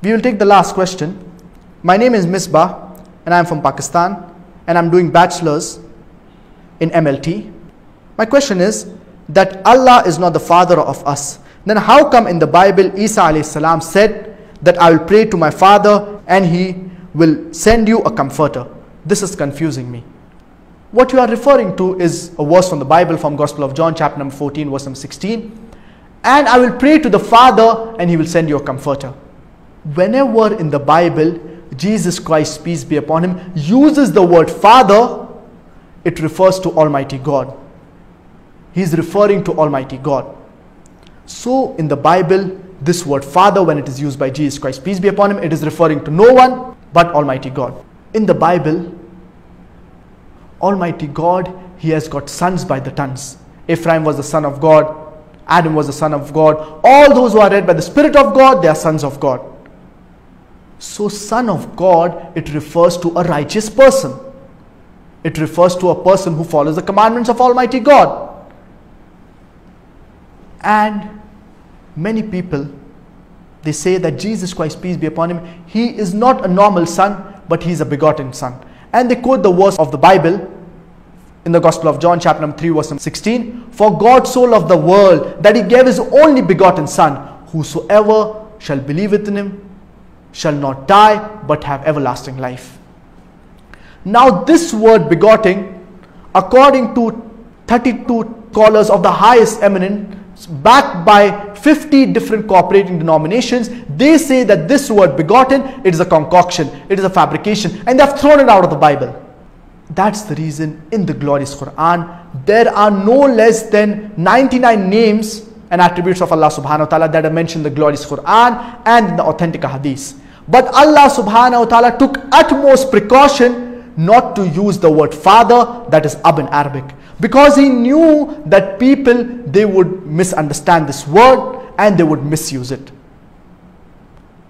We will take the last question. My name is Misbah and I am from Pakistan and I'm doing bachelor's in MLT. My question is that Allah is not the father of us. Then how come in the Bible Isa alayhi said that I will pray to my father and he will send you a comforter? This is confusing me. What you are referring to is a verse from the Bible from Gospel of John chapter number 14 verse number 16. And I will pray to the Father and he will send you a comforter. Whenever in the Bible Jesus Christ, peace be upon him, uses the word Father, it refers to Almighty God. He is referring to Almighty God. So in the Bible, this word Father, when it is used by Jesus Christ, peace be upon him, it is referring to no one but Almighty God. In the Bible, Almighty God, He has got sons by the tons. Ephraim was the son of God, Adam was the son of God. All those who are led by the Spirit of God, they are sons of God. So, son of God, it refers to a righteous person. It refers to a person who follows the commandments of Almighty God. And many people, they say that Jesus Christ, peace be upon him, he is not a normal son, but he is a begotten son. And they quote the verse of the Bible in the Gospel of John, chapter number 3, verse number 16 For God so loved the world that he gave his only begotten Son, whosoever shall believe in him shall not die but have everlasting life. Now, this word begotten, according to 32 scholars of the highest eminence, backed by 50 different cooperating denominations, they say that this word begotten, it is a concoction, it is a fabrication, and they have thrown it out of the Bible. That's the reason in the glorious Quran, there are no less than 99 names and attributes of Allah subhanahu wa ta'ala that are mentioned in the glorious Quran and in the authentic hadith. But Allah subhanahu wa ta'ala took utmost precaution not to use the word father, that is ab in Arabic because he knew that people they would misunderstand this word and they would misuse it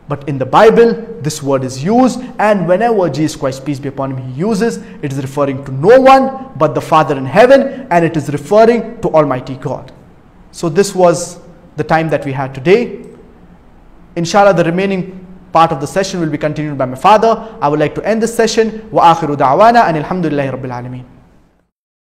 but in the bible this word is used and whenever jesus christ peace be upon him he uses it is referring to no one but the father in heaven and it is referring to almighty god so this was the time that we had today. Inshallah the remaining part of the session will be continued by my father. I would like to end this session. Wa akhiru da'wana and alhamdulillahi rabbil alamin